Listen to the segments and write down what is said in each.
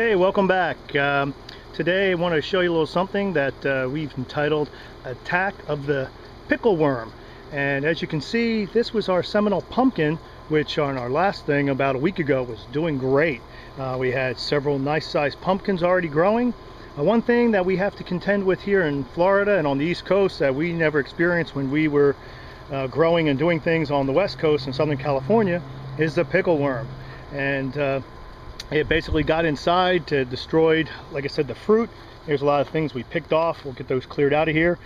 Hey, welcome back. Um, today I want to show you a little something that uh, we've entitled Attack of the Pickle Worm. And as you can see, this was our Seminole pumpkin, which on our last thing about a week ago was doing great. Uh, we had several nice sized pumpkins already growing. Uh, one thing that we have to contend with here in Florida and on the East Coast that we never experienced when we were uh, growing and doing things on the West Coast in Southern California is the pickle worm. And uh, it basically got inside to destroyed like I said the fruit. There's a lot of things we picked off. We'll get those cleared out of here.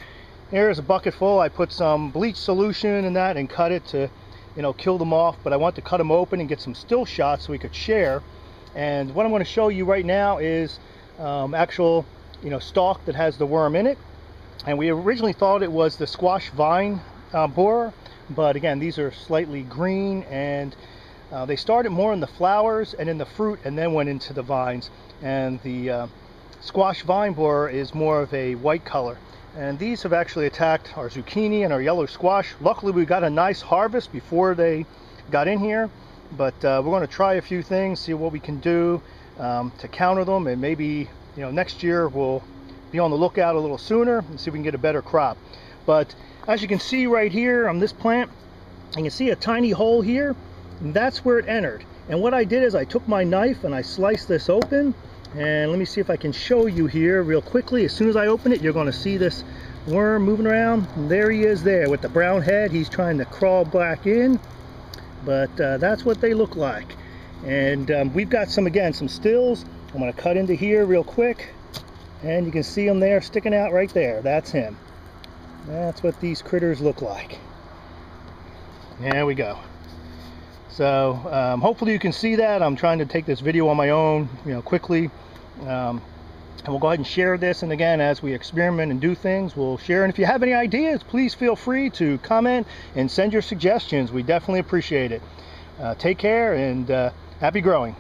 Here's a bucket full. I put some bleach solution in that and cut it to you know kill them off but I want to cut them open and get some still shots so we could share. And what I'm going to show you right now is um, actual you know stalk that has the worm in it. And we originally thought it was the squash vine uh, borer but again these are slightly green and uh, they started more in the flowers and in the fruit and then went into the vines. And the uh, squash vine borer is more of a white color. And these have actually attacked our zucchini and our yellow squash. Luckily we got a nice harvest before they got in here. But uh, we're going to try a few things, see what we can do um, to counter them. And maybe you know next year we'll be on the lookout a little sooner and see if we can get a better crop. But as you can see right here on this plant, you can see a tiny hole here and that's where it entered. And what I did is I took my knife and I sliced this open. And let me see if I can show you here real quickly. As soon as I open it, you're going to see this worm moving around. And there he is there with the brown head. He's trying to crawl back in. But uh, that's what they look like. And um, we've got some, again, some stills. I'm going to cut into here real quick. And you can see them there sticking out right there. That's him. That's what these critters look like. There we go. So um, hopefully you can see that. I'm trying to take this video on my own, you know, quickly. Um, and we'll go ahead and share this. And again, as we experiment and do things, we'll share. And if you have any ideas, please feel free to comment and send your suggestions. We definitely appreciate it. Uh, take care and uh, happy growing.